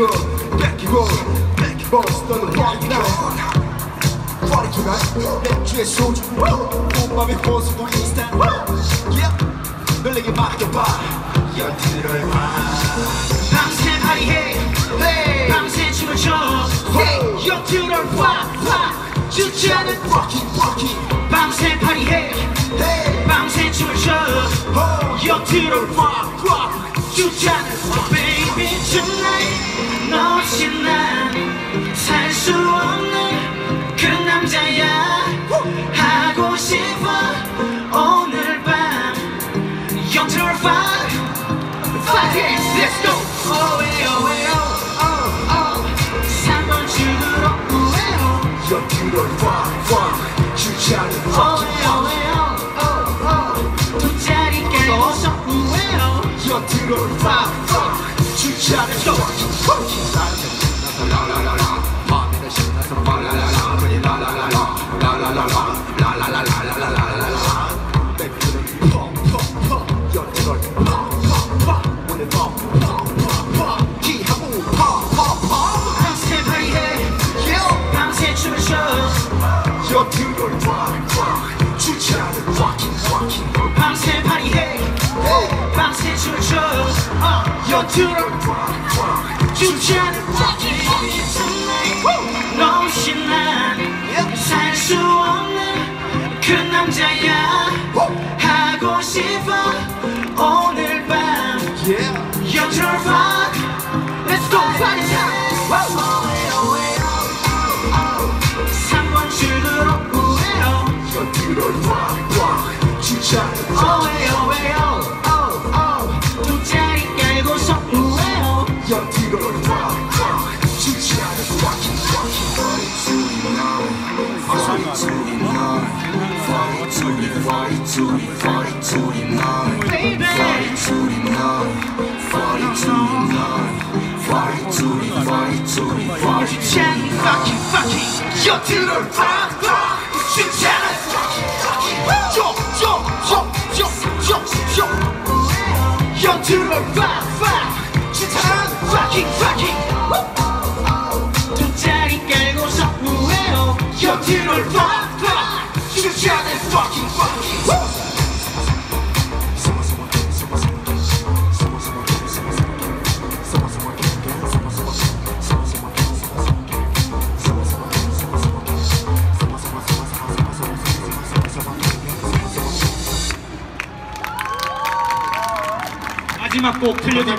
gun, back it up, back it up, stunning body now. Body to that, 맥주에 소주, 꽃밥이 고수도 인스탄. Yep, 놀래게 맡겨봐, 열들을 봐. 밤새 파리해, 밤새 춤을 춰, 열들을 봐, 봐, 죽지 않은 walking, walking. 밤새 파리해, 밤새 춤을 춰, 열들을 봐, 봐, 죽지 않은 baby tonight. 없이 난살 수 없는 그 남자야 하고 싶어 오늘 밤 영철 five five days let's go oh yeah oh yeah oh oh 3번 줄으로 oh yeah 영철 five five 주차를 oh yeah oh yeah oh oh 두 자리 깔고서 oh yeah 영철 five five 주차를 You're too rock, rock, you try to rock it. 그 남자야. 하고 싶어. 오늘 밤 Yeah. Your rock Let's go. Party time 3번 출구로 우회요 연트를 꽉꽉 주차는 오웨요 오웨요 42, 42, 42, 42, 42, 42, 42, 마지막 곡 들려드릴게요.